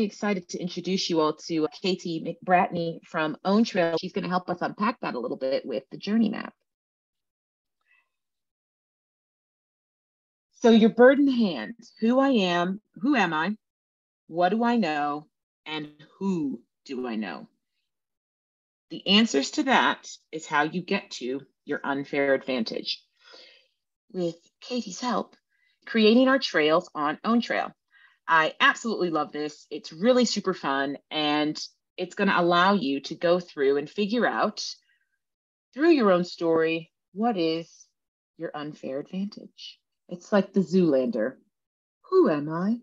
really excited to introduce you all to uh, KT McBratney from OwnTrail. She's going to help us unpack that a little bit with the journey map. So your bird in hand, who I am, who am I, what do I know, and who do I know? The answers to that is how you get to your unfair advantage. With KT's help, creating our trails on OwnTrail. I absolutely love this. It's really super fun and it's going to allow you to go through and figure out through your own story what is your unfair advantage. It's like the Zoolander. Who am I?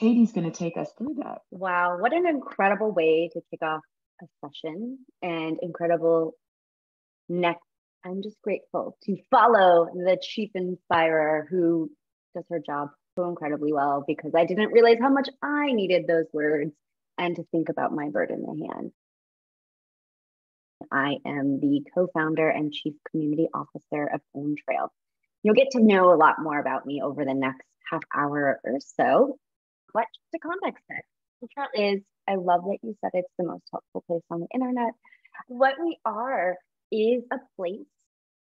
KT's going to take us through that. Wow, what an incredible way to kick off a session and incredible next. I'm just grateful to follow the chief inspirer who does her job so incredibly well because I didn't realize how much I needed those words and to think about my bird in the hand. I am the co founder and chief community officer of OwnTrail. You'll get to know a lot more about me over the next half hour or so. What the context set? Trail is, I love that you said it's the most helpful place on the internet. What we are is a place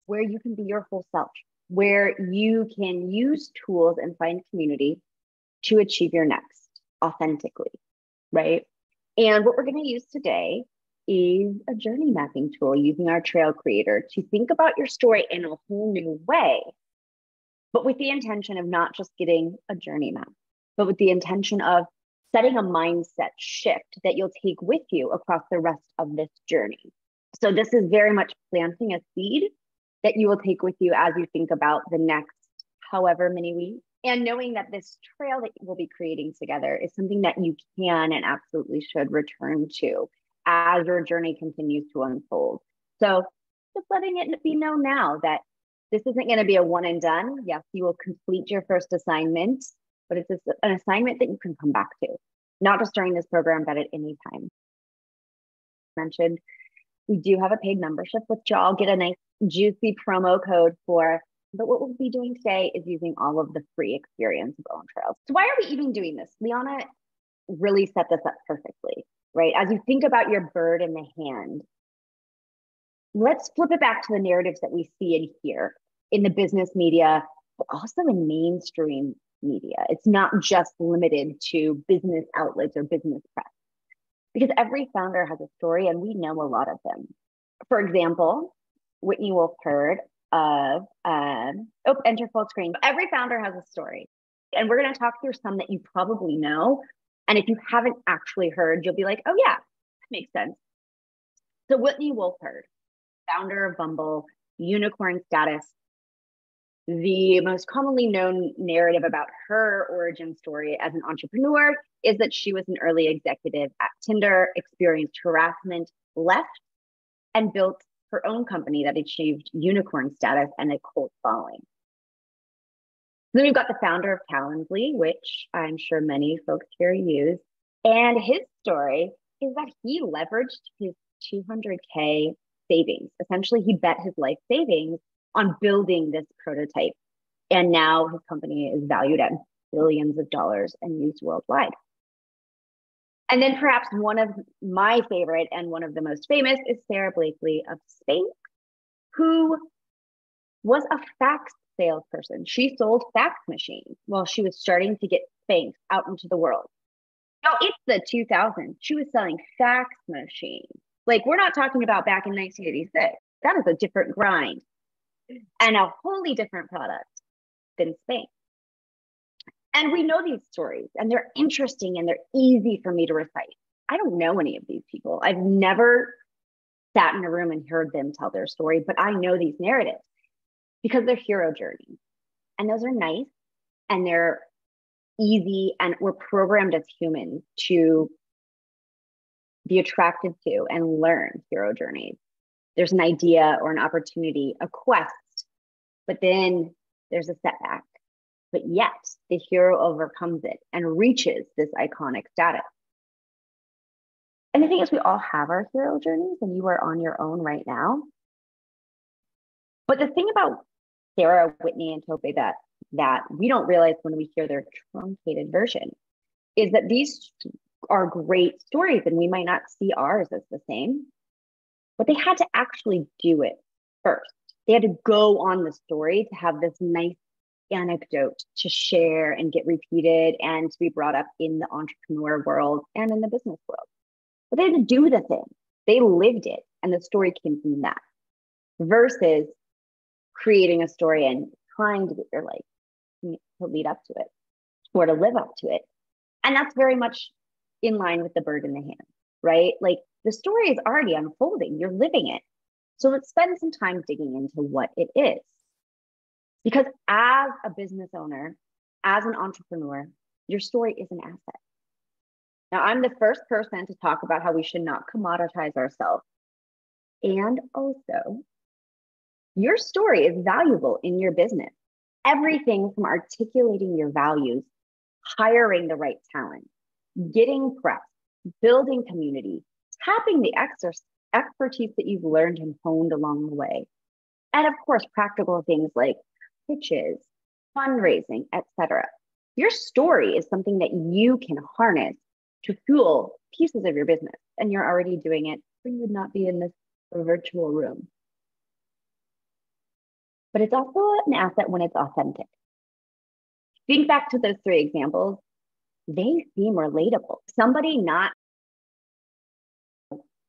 where you can be your whole self where you can use tools and find community to achieve your next authentically, right? And what we're going to use today is a journey mapping tool using our trail creator to think about your story in a whole new way, but with the intention of not just getting a journey map, but with the intention of setting a mindset shift that you'll take with you across the rest of this journey. So, this is very much planting a seed that you will take with you as you think about the next however many weeks. And knowing that this trail that we'll be creating together is something that you can and absolutely should return to as your journey continues to unfold. So just letting it be known now that this isn't going to be a one and done. Yes, you will complete your first assignment, but it's an assignment that you can come back to, not just during this program, but at any time. Mentioned we do have a paid membership, which y'all get a nice juicy promo code for. But what we'll be doing today is using all of the free experience of OwnTrails. So why are we even doing this? Liana really set this up perfectly, right? As you think about your bird in the hand, let's flip it back to the narratives that we see and hear in the business media, but also in mainstream media. It's not just limited to business outlets or business press because every founder has a story and we know a lot of them. For example, Whitney Wolfe Herd of, um, oh, enter full screen. Every founder has a story. And we're going to talk through some that you probably know. And if you haven't actually heard, you'll be like, oh, yeah, that makes sense. So, Whitney Wolfe Herd, founder of Bumble, unicorn status. The most commonly known narrative about her origin story as an entrepreneur is that she was an early executive at Tinder, experienced harassment, left, and built her own company that achieved unicorn status and a cult following. Then we've got the founder of Calendly, which I'm sure many folks here use. And his story is that he leveraged his 200K savings. Essentially, he bet his life savings on building this prototype. And now his company is valued at billions of dollars and used worldwide. And then perhaps one of my favorite and one of the most famous is Sara Blakely of Spanx, who was a fax salesperson. She sold fax machines while she was starting to get Spanx out into the world. Now it's the 2000s. She was selling fax machines. Like we're not talking about back in 1986. That is a different grind and a wholly different product than Spanx. And we know these stories and they're interesting and they're easy for me to recite. I don't know any of these people. I've never sat in a room and heard them tell their story, but I know these narratives because they're hero journeys. And those are nice and they're easy and we're programmed as humans to be attracted to and learn hero journeys. There's an idea or an opportunity, a quest, but then there's a setback but yet the hero overcomes it and reaches this iconic status. And the thing is, we all have our hero journeys, and you are on your own right now. But the thing about Sara, Whitney, and Tope that that we don't realize when we hear their truncated version is that these are great stories and we might not see ours as the same, but they had to actually do it first. They had to go on the story to have this nice anecdote to share and get repeated and to be brought up in the entrepreneur world and in the business world. But they had to do the thing. They lived it and the story came from that versus creating a story and trying to get your life to lead up to it or to live up to it. And that's very much in line with the bird in the hand, right? Like the story is already unfolding, you're living it. So let's spend some time digging into what it is. Because as a business owner, as an entrepreneur, your story is an asset. Now, I'm the first person to talk about how we should not commoditize ourselves. And also, your story is valuable in your business. Everything from articulating your values, hiring the right talent, getting press, building community, tapping the expertise that you've learned and honed along the way. And of course, practical things like pitches, fundraising, etc. Your story is something that you can harness to fuel pieces of your business, and you're already doing it, or you would not be in this virtual room. But it's also an asset when it's authentic. Think back to those three examples, they seem relatable. Somebody not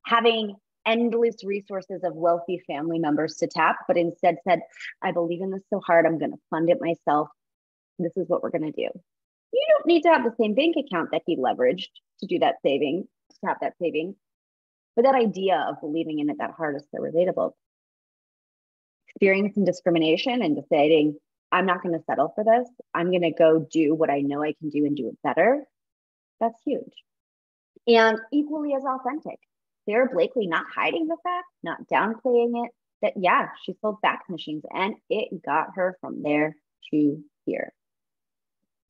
having endless resources of wealthy family members to tap, but instead said, I believe in this so hard, I'm going to fund it myself. This is what we're going to do. You don't need to have the same bank account that he leveraged to do that saving, to tap that saving. But that idea of believing in it that hard is so relatable. Experiencing discrimination and deciding, I'm not going to settle for this. I'm going to go do what I know I can do and do it better. That's huge. And equally as authentic, Sara Blakely not hiding the fact, not downplaying it, that yeah, she sold fax machines and it got her from there to here.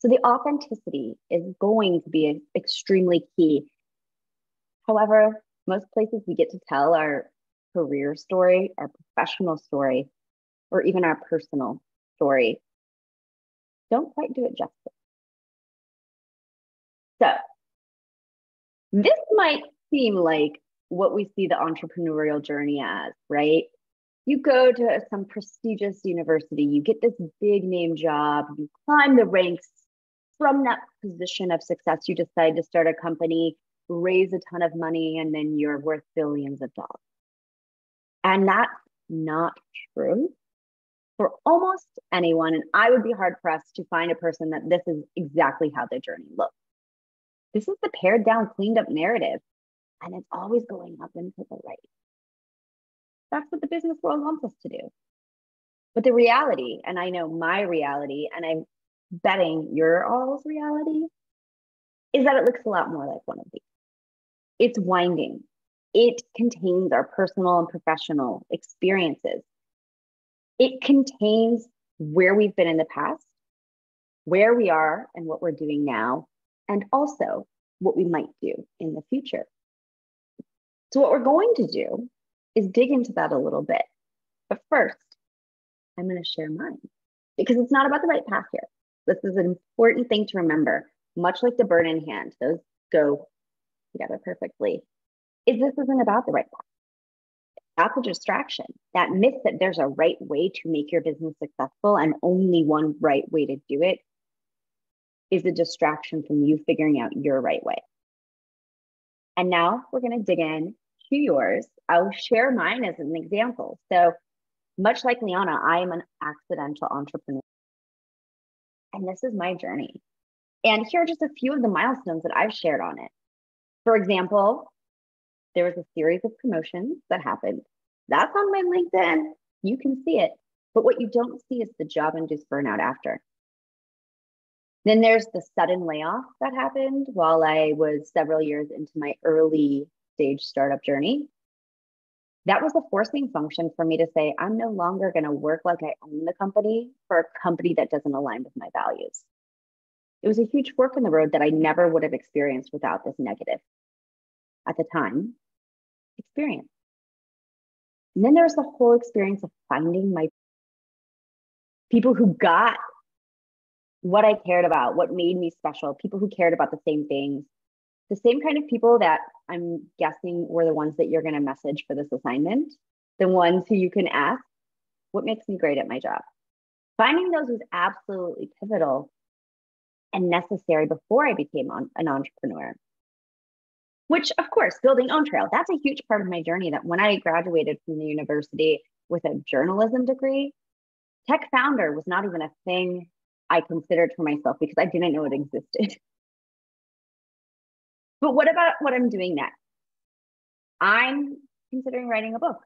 So the authenticity is going to be extremely key. However, most places we get to tell our career story, our professional story, or even our personal story don't quite do it justice. So, this might seem like what we see the entrepreneurial journey as, right? You go to some prestigious university, you get this big name job, you climb the ranks. From that position of success, you decide to start a company, raise a ton of money, and then you're worth billions of dollars. And that's not true for almost anyone. And I would be hard pressed to find a person that this is exactly how their journey looks. This is the pared down, cleaned up narrative and it's always going up and to the right. That's what the business world wants us to do. But the reality, and I know my reality, and I'm betting your all's reality, is that it looks a lot more like one of these. It's winding. It contains our personal and professional experiences. It contains where we've been in the past, where we are and what we're doing now, and also what we might do in the future. So, what we're going to do is dig into that a little bit. But first, I'm going to share mine because it's not about the right path here. This is an important thing to remember, much like the bird in hand, those go together perfectly. Is this isn't about the right path. That's a distraction. That myth that there's a right way to make your business successful and only one right way to do it is a distraction from you figuring out your right way. And now we're going to dig in to yours. I'll share mine as an example. So, much like Liana, I am an accidental entrepreneur. And this is my journey. And here are just a few of the milestones that I've shared on it. For example, there was a series of promotions that happened. That's on my LinkedIn. You can see it. But what you don't see is the job induced burnout after. And then there's the sudden layoff that happened while I was several years into my early stage startup journey. That was a forcing function for me to say, I'm no longer going to work like I own the company for a company that doesn't align with my values. It was a huge fork in the road that I never would have experienced without this negative, at the time, experience. And then there's the whole experience of finding my people who got what I cared about, what made me special, people who cared about the same things, the same kind of people that I'm guessing were the ones that you're going to message for this assignment, the ones who you can ask, what makes me great at my job? Finding those was absolutely pivotal and necessary before I became an entrepreneur. Which, of course, building OwnTrail, that's a huge part of my journey. That when I graduated from the university with a journalism degree, tech founder was not even a thing I considered for myself because I didn't know it existed. But what about what I'm doing next? I'm considering writing a book.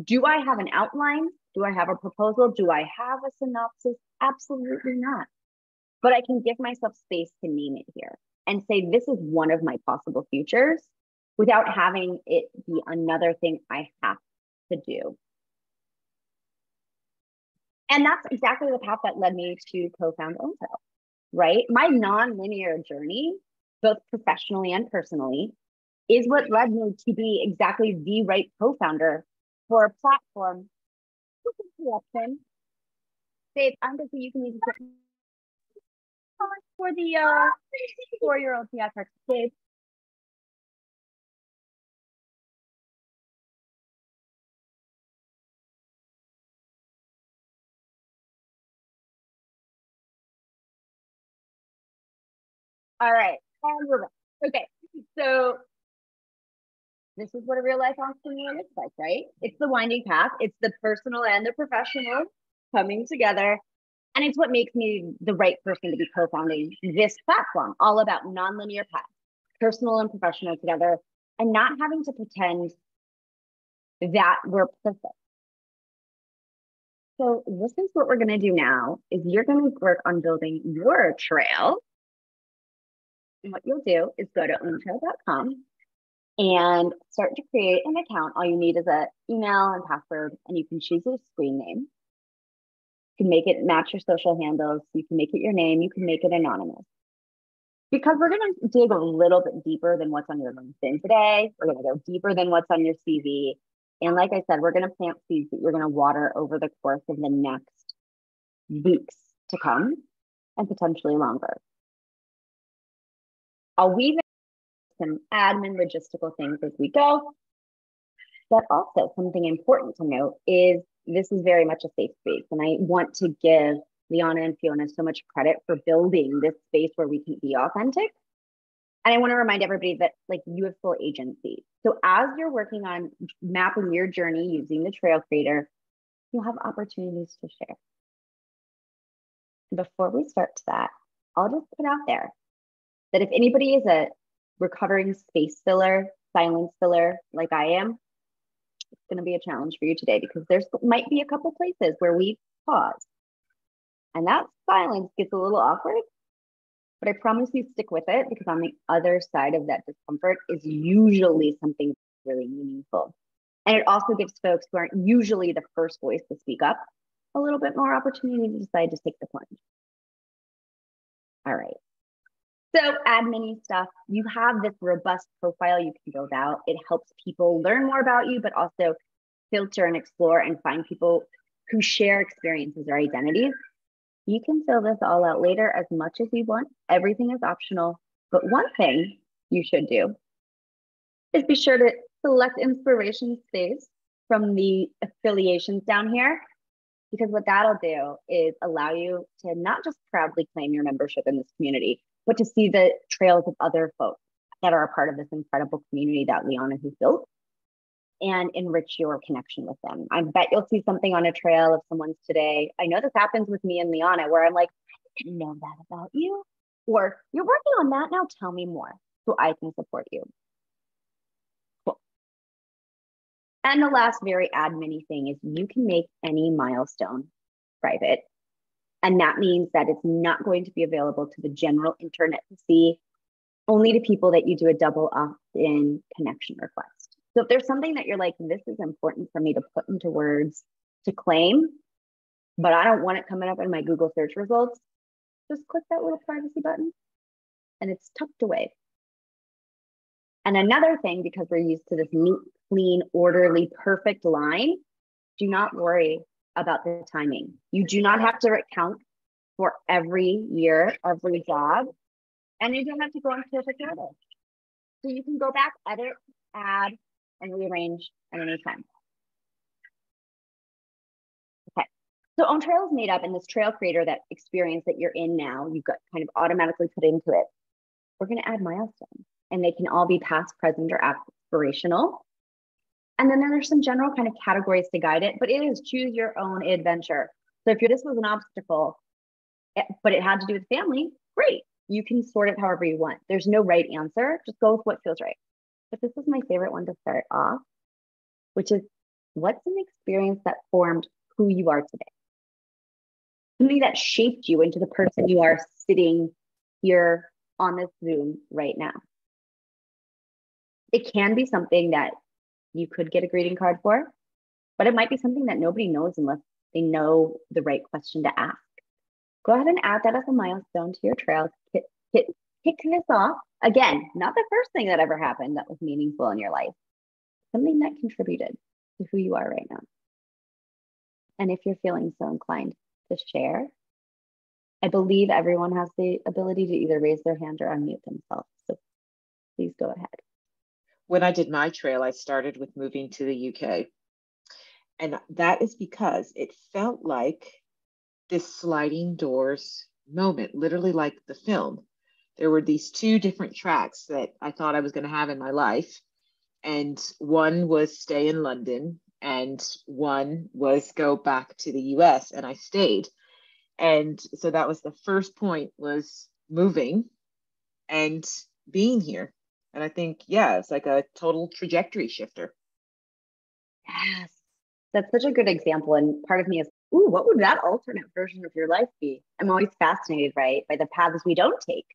Do I have an outline? Do I have a proposal? Do I have a synopsis? Absolutely not. But I can give myself space to name it here and say, this is one of my possible futures without having it be another thing I have to do. And that's exactly the path that led me to co-found OwnTrail, right? My non-linear journey, both professionally and personally, is what led me to be exactly the right co-founder for a platform. Babe, I'm busy. You can use it for the uh, four-year-old theatrics. Babe, All right. And we're back. Okay. So this is what a real life entrepreneur looks like, right? It's the winding path. It's the personal and the professional coming together. And it's what makes me the right person to be co-founding this platform, all about nonlinear paths, personal and professional together, and not having to pretend that we're perfect. So this is what we're going to do now is you're going to work on building your trail and what you'll do is go to owntrail.com and start to create an account. All you need is an email and password, and you can choose your screen name. You can make it match your social handles. You can make it your name. You can make it anonymous. Because we're going to dig a little bit deeper than what's on your LinkedIn today. We're going to go deeper than what's on your CV. And like I said, we're going to plant seeds that you're going to water over the course of the next weeks to come and potentially longer. I'll weave in some admin logistical things as we go. But also, something important to note is this is very much a safe space. And I want to give Liana and Fiona so much credit for building this space where we can be authentic. And I want to remind everybody that like you have full agency. So as you're working on mapping your journey using the trail creator, you'll have opportunities to share. Before we start to that, I'll just put out there that if anybody is a recovering space filler, silence filler like I am, it's going to be a challenge for you today because there's might be a couple places where we pause. And that silence gets a little awkward, but I promise you stick with it because on the other side of that discomfort is usually something really meaningful. And it also gives folks who aren't usually the first voice to speak up a little bit more opportunity to decide to take the plunge. All right. So admin stuff, you have this robust profile you can build out. It helps people learn more about you, but also filter and explore and find people who share experiences or identities. You can fill this all out later as much as you want. Everything is optional. But one thing you should do is be sure to select inspiration space from the affiliations down here, because what that'll do is allow you to not just proudly claim your membership in this community, but to see the trails of other folks that are a part of this incredible community that Liana has built and enrich your connection with them. I bet you'll see something on a trail of someone's today. I know this happens with me and Liana where I'm like, I didn't know that about you. Or you're working on that now, tell me more so I can support you. Cool. And the last very admin thing is you can make any milestone private and that means that it's not going to be available to the general internet to see, only to people that you do a double opt in connection request. So if there's something that you're like, this is important for me to put into words to claim, but I don't want it coming up in my Google search results, just click that little privacy button and it's tucked away. And another thing, because we're used to this neat, clean, orderly, perfect line, do not worry about the timing. You do not have to count for every year, every job. And you don't have to go into perfect order. So you can go back, edit, add, and rearrange at any time. Okay. So OwnTrail is made up in this trail creator, that experience that you're in now, you've got kind of automatically put into it. We're going to add milestones and they can all be past, present, or aspirational. And then there's some general kind of categories to guide it, but it is choose your own adventure. So if this was an obstacle, eh, but it had to do with family, great. You can sort it however you want. There's no right answer. Just go with what feels right. But this is my favorite one to start off, which is what's an experience that formed who you are today? Something that shaped you into the person you are sitting here on this Zoom right now. It can be something that you could get a greeting card for, but it might be something that nobody knows unless they know the right question to ask. Go ahead and add that as a milestone to your trail. Kick this off. Again, not the first thing that ever happened that was meaningful in your life, something that contributed to who you are right now. And if you're feeling so inclined to share, I believe everyone has the ability to either raise their hand or unmute themselves. So please go ahead. When I did my trail, I started with moving to the UK. And that is because it felt like this sliding doors moment, literally like the film. There were these two different tracks that I thought I was going to have in my life. And one was stay in London, and one was go back to the US. And I stayed and so that was the first point was moving and being here and i think yeah it's like a total trajectory shifter. Yes. That's such a good example. And part of me is ooh what would that alternate version of your life be? I'm always fascinated right by the paths we don't take.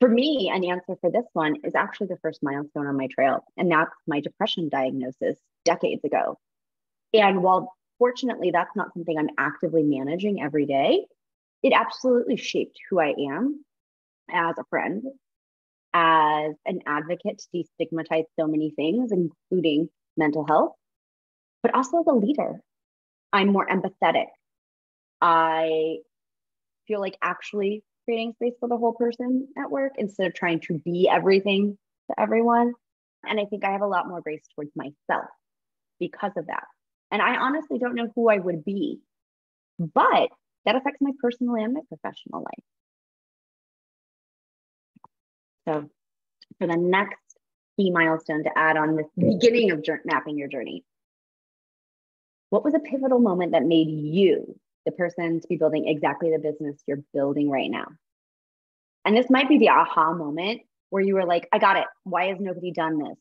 For me an answer for this one is actually the first milestone on my trail and that's my depression diagnosis decades ago. And while Fortunately, that's not something I'm actively managing every day. It absolutely shaped who I am as a friend, as an advocate to destigmatize so many things, including mental health, but also as a leader. I'm more empathetic. I feel like actually creating space for the whole person at work instead of trying to be everything to everyone. And I think I have a lot more grace towards myself because of that. And I honestly don't know who I would be, but that affects my personal and my professional life. So, for the next key milestone to add on this beginning of mapping your journey, what was a pivotal moment that made you the person to be building exactly the business you're building right now? And this might be the aha moment where you were like, I got it. Why has nobody done this?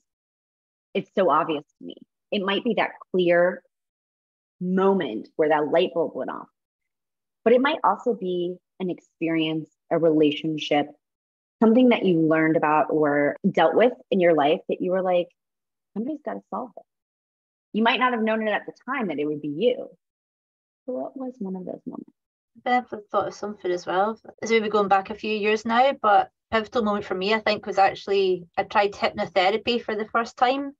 It's so obvious to me. It might be that clear moment where that light bulb went off. But it might also be an experience, a relationship, something that you learned about or dealt with in your life that you were like, somebody's got to solve it. You might not have known it at the time that it would be you. So, what was one of those moments? I've thought of something as well. We were going back a few years now, but pivotal moment for me, I think, was actually I tried hypnotherapy for the first time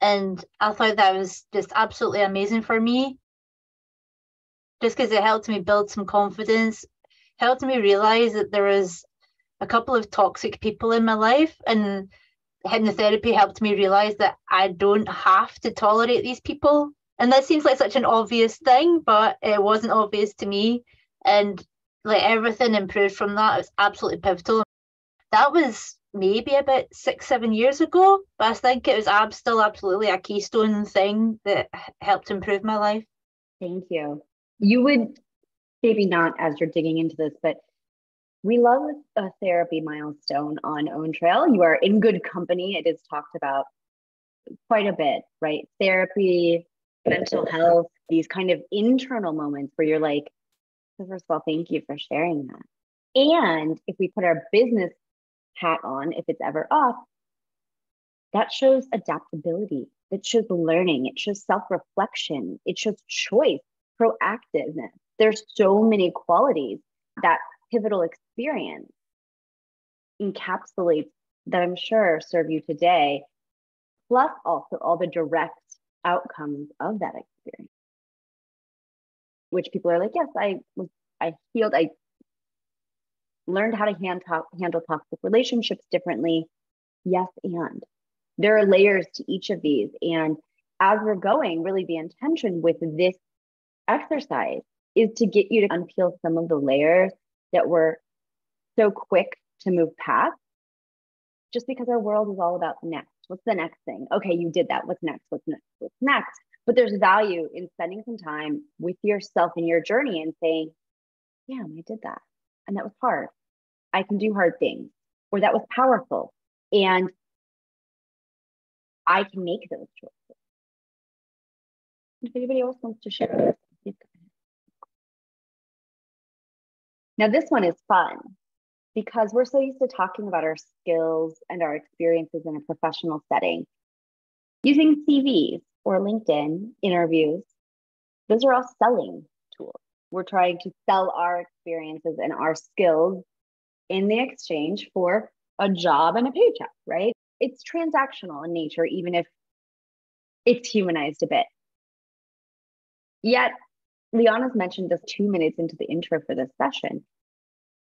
and I thought that was just absolutely amazing for me. Just because it helped me build some confidence, helped me realize that there was a couple of toxic people in my life, and hypnotherapy helped me realize that I don't have to tolerate these people. And that seems like such an obvious thing, but it wasn't obvious to me. And like everything improved from that. It was absolutely pivotal. That was maybe about six, seven years ago, but I think it was ab- still absolutely a keystone thing that helped improve my life. Thank you. You would maybe not as you're digging into this, but we love a therapy milestone on OwnTrail. You are in good company. It is talked about quite a bit, right? Therapy, mental health, these kind of internal moments where you're like, first of all, thank you for sharing that. And if we put our business hat on if it's ever off, that shows adaptability. It shows learning. It shows self reflection. It shows choice, proactiveness. There's so many qualities that pivotal experience encapsulates that I'm sure serve you today, plus also all the direct outcomes of that experience. Which people are like, yes, I was I healed. I learned how to hand talk, handle toxic relationships differently. Yes, and there are layers to each of these. And as we're going, really the intention with this exercise is to get you to unpeel some of the layers that we're so quick to move past just because our world is all about next. What's the next thing? Okay, you did that. What's next? What's next? What's next? But there's value in spending some time with yourself in your journey and saying, yeah, I did that. And that was hard. I can do hard things. Or that was powerful. And I can make those choices. If anybody else wants to share, Now, this one is fun because we're so used to talking about our skills and our experiences in a professional setting. Using CVs or LinkedIn interviews, those are all selling tools. We're trying to sell our experiences and our skills in the exchange for a job and a paycheck, right? It's transactional in nature, even if it's humanized a bit. Yet, Liana's mentioned this two minutes into the intro for this session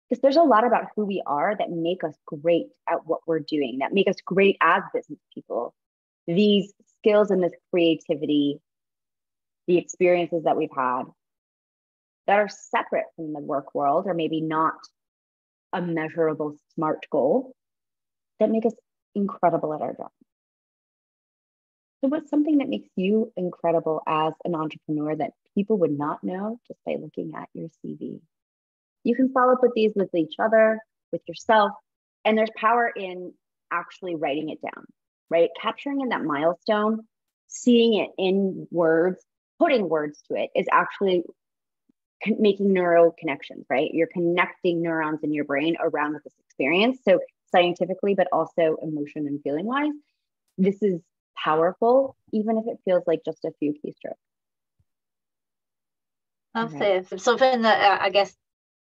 because there's a lot about who we are that make us great at what we're doing, that make us great as business people. These skills and this creativity, the experiences that we've had that are separate from the work world, or maybe not a measurable SMART goal, that make us incredible at our job. So, what's something that makes you incredible as an entrepreneur that people would not know just by looking at your CV? You can follow up with these with each other, with yourself, and there's power in actually writing it down, right? Capturing in that milestone, seeing it in words, putting words to it is actually making neural connections, right? You're connecting neurons in your brain around this experience. So scientifically, but also emotion and feeling wise, this is powerful, even if it feels like just a few keystrokes. I'll say something that uh, I guess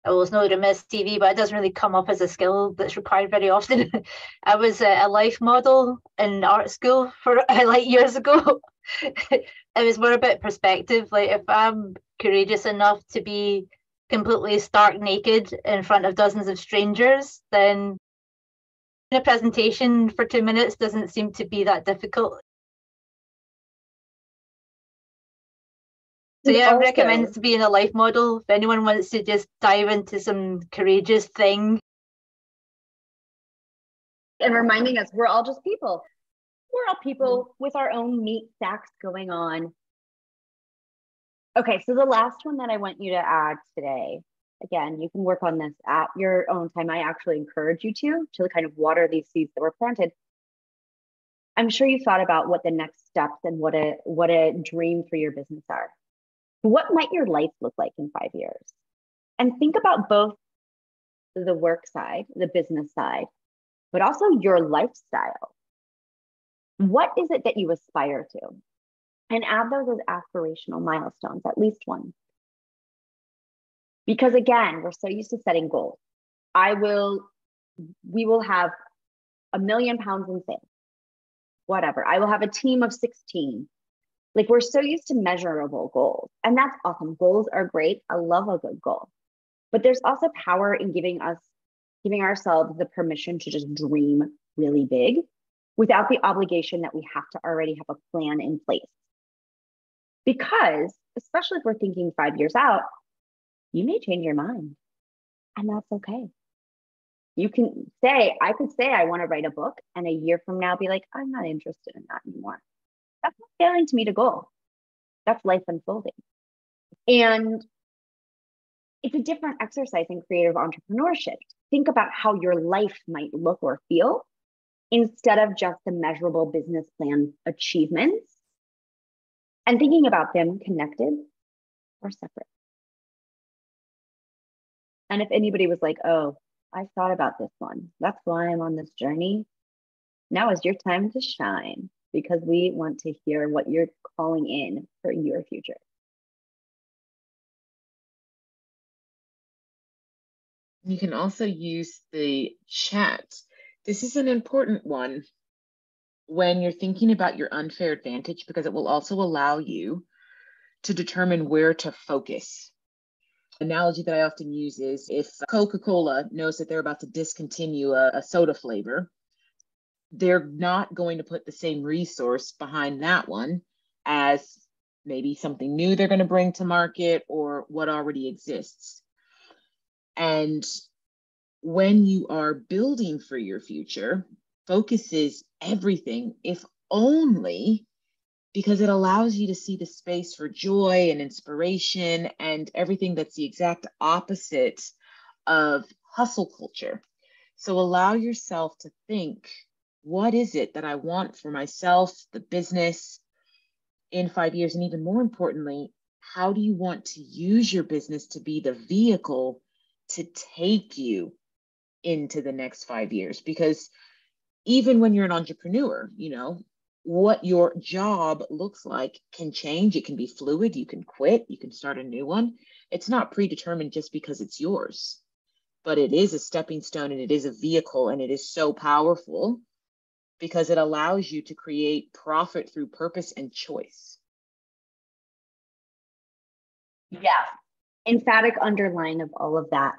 well, it's not remiss TV, but it doesn't really come up as a skill that's required very often. I was a, a, life model in art school for like years ago. it was more about perspective. Like if I'm courageous enough to be completely stark naked in front of dozens of strangers, then a presentation for two minutes doesn't seem to be that difficult. So yeah, I recommend being a life model if anyone wants to just dive into some courageous thing. And reminding us we're all just people. We're all people mm-hmm. with our own meat sacks going on. Okay, so the last one that I want you to add today, again, you can work on this at your own time. I actually encourage you to, to kind of water these seeds that were planted. I'm sure you thought about what the next steps and what a what a dream for your business are what might your life look like in five years? And think about both the work side, the business side, but also your lifestyle. What is it that you aspire to? And add those as aspirational milestones, at least one. Because again, we're so used to setting goals. I will, we will have a million pounds in sales, whatever. I will have a team of 16 like we're so used to measurable goals, and that's awesome. Goals are great. I love a good goal. But there's also power in giving us, giving ourselves the permission to just dream really big without the obligation that we have to already have a plan in place. Because, especially if we're thinking five years out, you may change your mind, and that's okay. You can say, I could say, I want to write a book, and a year from now, be like, I'm not interested in that anymore. That's not failing to meet a goal. That's life unfolding. And it's a different exercise in creative entrepreneurship. Think about how your life might look or feel instead of just the measurable business plan achievements and thinking about them connected or separate. And if anybody was like, oh, I thought about this one, that's why I'm on this journey. Now is your time to shine because we want to hear what you're calling in for your future. You can also use the chat. This is an important one when you're thinking about your unfair advantage because it will also allow you to determine where to focus. analogy that I often use is if Coca Cola knows that they're about to discontinue a, a, soda flavor, they're not going to put the same resource behind that one as maybe something new they're going to bring to market or what already exists. And when you are building for your future, focuses everything, if only because it allows you to see the space for joy and inspiration and everything that's the exact opposite of hustle culture. So allow yourself to think what is it that I want for myself, the business in five years? And even more importantly, how do you want to use your business to be the vehicle to take you into the next five years? Because even when you're an entrepreneur, you know, what your job looks like can change. It can be fluid. You can quit. You can start a new one. It's not predetermined just because it's yours, but it is a stepping stone and it is a vehicle and it is so powerful because it allows you to create profit through purpose and choice. Yeah, emphatic underline of all of that.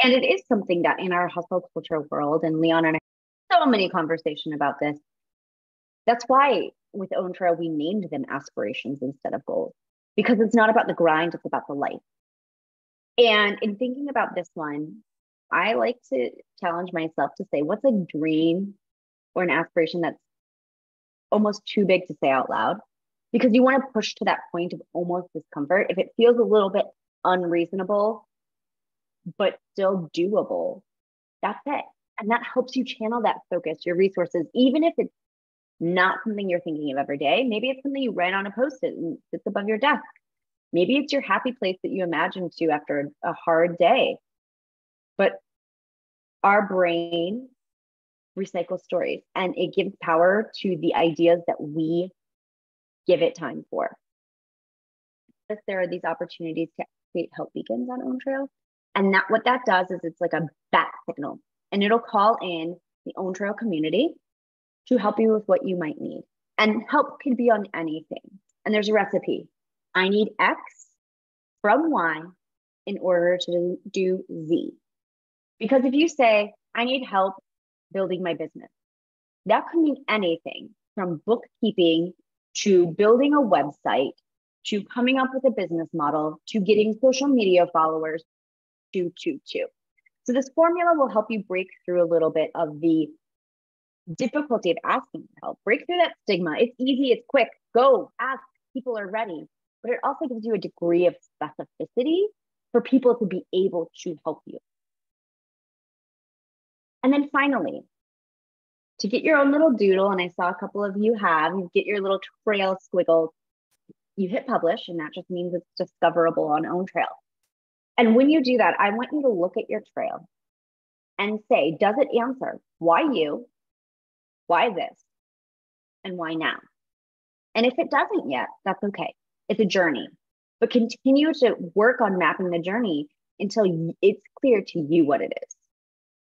And it is something that in our hustle culture world, and Leon and I so many conversation about this, that's why with OwnTrail, we named them aspirations instead of goals, because it's not about the grind, it's about the life. And in thinking about this one, I like to challenge myself to say, what's a dream or an aspiration that's almost too big to say out loud? Because you want to push to that point of almost discomfort. If it feels a little bit unreasonable, but still doable, that's it. And that helps you channel that focus, your resources, even if it's not something you're thinking of every day. Maybe it's something you write on a post it and sits above your desk. Maybe it's your happy place that you imagine to after a hard day. But our brain recycles stories and it gives power to the ideas that we give it time for. If there are these opportunities to create help beacons on OwnTrail, and that what that does is it's like a bat signal, and it'll call in the OwnTrail community to help you with what you might need. And help can be on anything. And there's a recipe. I need X from Y in order to do Z. Because if you say, I need help building my business, that could mean anything from bookkeeping to building a website to coming up with a business model to getting social media followers to, to, to. So this formula will help you break through a little bit of the difficulty of asking for help. Break through that stigma. It's easy, it's quick. Go ask. People are ready. But it also gives you a degree of specificity for people to be able to help you. And then finally, to get your own little doodle, and I saw a couple of you have, you get your little trail squiggle, you hit publish, and that just means it's discoverable on OwnTrail. And when you do that, I want you to look at your trail and say, does it answer why you? Why this? And why now? And if it doesn't yet, that's okay. It's a journey, but continue to work on mapping the journey until it's clear to you what it is.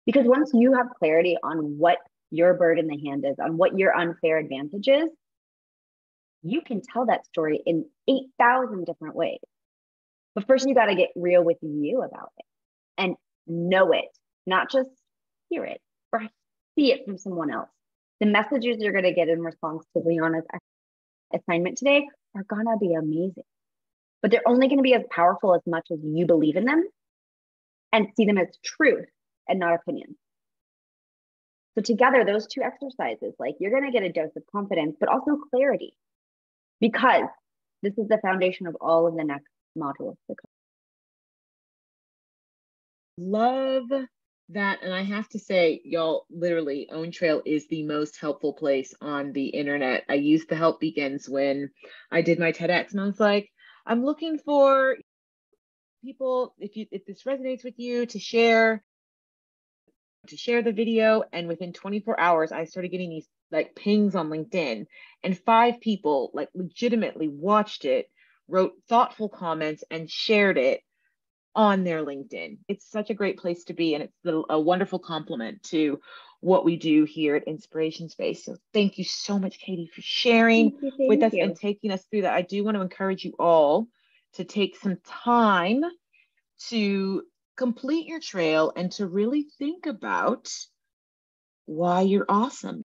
Because once you have clarity on what your bird in the hand is, on what your unfair advantage is, you can tell that story in 8,000 different ways. But first, you got to get real with you about it and know it, not just hear it or see it from someone else the messages you're going to get in response to Leona's assignment today are going to be amazing. But they're only going to be as powerful as much as you believe in them and see them as truth and not opinion. So, together, those two exercises, like you're going to get a dose of confidence, but also clarity, because this is the foundation of all of the next modules. Love that and i have to say y'all literally OwnTrail is the most helpful place on the internet i used the help beacons when i did my tedx and i was like i'm looking for people if you if this resonates with you to share to share the video and within 24 hours i started getting these like pings on linkedin and five people like legitimately watched it wrote thoughtful comments and shared it on their LinkedIn. It's such a great place to be, and it's a wonderful compliment to what we do here at Inspiration Space. So thank you so much, KT, for sharing thank you, thank with us you. and taking us through that. I do want to encourage you all to take some time to complete your trail and to really think about why you're awesome.